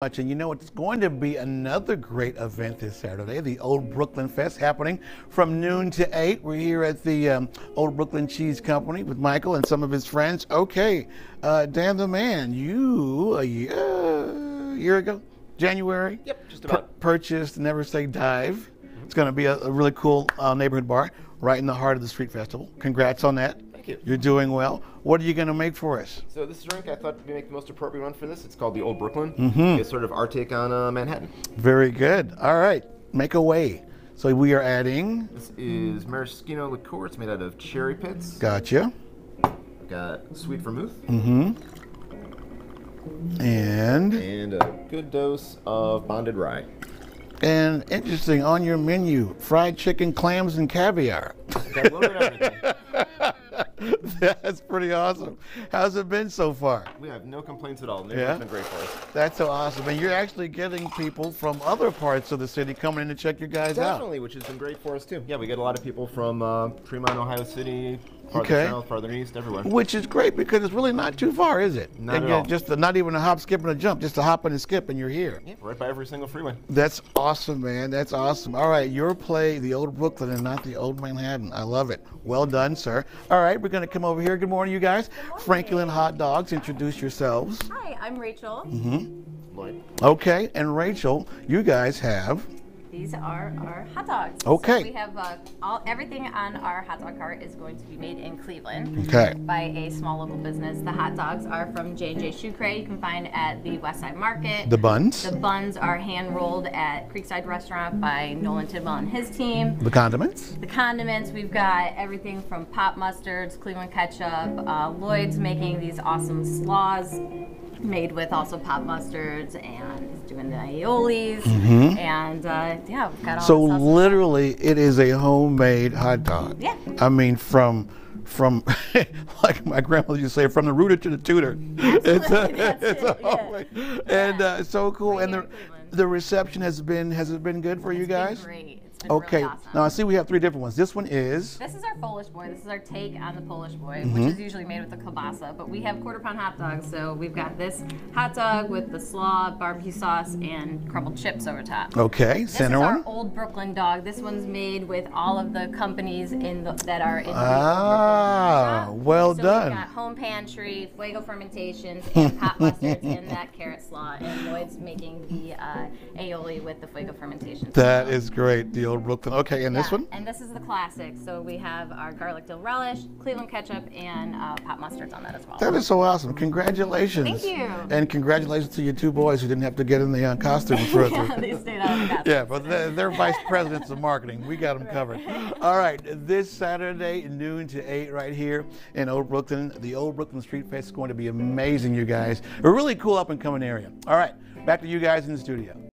much. And you know, what it's going to be another great event this Saturday, the Old Brooklyn Fest happening from noon to 8. We're here at the um, Old Brooklyn Cheese Company with Michael and some of his friends. Okay, uh, Dan the Man, you a year, uh, year ago, January, Yep, just about. purchased Never Say Dive. It's going to be a, a really cool uh, neighborhood bar right in the heart of the street festival. Congrats on that. Thank you. You're doing well. What are you going to make for us? So this drink, I thought would make the most appropriate one for this. It's called the Old Brooklyn. Mm-hmm. It's sort of our take on uh, Manhattan. Very good. All right, make away. So we are adding. This is maraschino liqueur. It's made out of cherry pits. Gotcha. Got sweet vermouth Mm-hmm. And and a good dose of bonded rye. and interesting on your menu, fried chicken, clams, and caviar. Got a little bit of everything. That's pretty awesome. How's it been so far? We have no complaints at all. The Yeah? been great for us. That's so awesome. And you're actually getting people from other parts of the city coming in to check your guys out. Definitely, which has been great for us too. Yeah, we get a lot of people from uh, Tremont, Ohio City, farther Okay. south, farther east, everywhere. Which is great because it's really not too far, is it? Not and at all. Just a, not even a hop, skip, and a jump. Just a hop and a skip, and you're here. Yeah, right by every single freeway. That's awesome, man. That's awesome. All right, your play, the old Brooklyn and not the old Manhattan. I love it. Well done, sir. All right, we're going to come over here. Good morning, you guys. Franklin Hot Dogs, introduce yourselves. Hi, I'm Rachel. Mm-hmm. Lloyd. Okay, and Rachel, you guys have. These are our hot dogs. Okay. So we have uh, all everything on our hot dog cart is going to be made in Cleveland Okay. by a small local business. The hot dogs are from J&J Czuchraj. You can find at the West Side Market. The buns, The buns are hand rolled at Creekside Restaurant by Nolan Tidwell and his team. the condiments. The condiments, we've got everything from pop mustards, Cleveland ketchup. Uh, Lloyd's making these awesome slaws made with also pop mustards and doing the aiolis. And uh, yeah, we've got all Mm-hmm. So literally, it is a homemade hot dog. Yeah. I mean, from from like my grandmother used to say, from the rooter to the tutor. It's a, it's it, yeah. and uh, so cool. Right and the the reception has been has it been good for you It's been guys? great. Been Okay. really awesome. Now I see we have three different ones. This one is This is our Polish boy. This is our take on the Polish boy, Mm-hmm. which is usually made with the kielbasa. But we have quarter pound hot dogs, so we've got this hot dog with the slaw, barbecue sauce, and crumbled chips over top. okay. This Center is our old Brooklyn dog. This one's made with all of the companies in the, that are in the Ah, Brooklyn well so done. We've got Home Pantry, Fuego Fermentations, and Pop Mustards in that carrot slaw. And Lloyd's making the uh, aioli with the Fuego Fermentations. That is great. The old Brooklyn. Okay, and this one. And this is the classic. So we have our garlic dill relish, Cleveland ketchup, and uh, pop mustards on that as well. That is so awesome. Congratulations. Thank you. And congratulations to your two boys who didn't have to get in the uh, costume for it. yeah, they stayed out of the Yeah, but they're, they're vice presidents of marketing. We got them covered. All right, this Saturday, noon to 8, right here in Old Brooklyn. The Old Brooklyn Street Fest is going to be amazing, you guys. A really cool up and coming area. All right, back to you guys in the studio.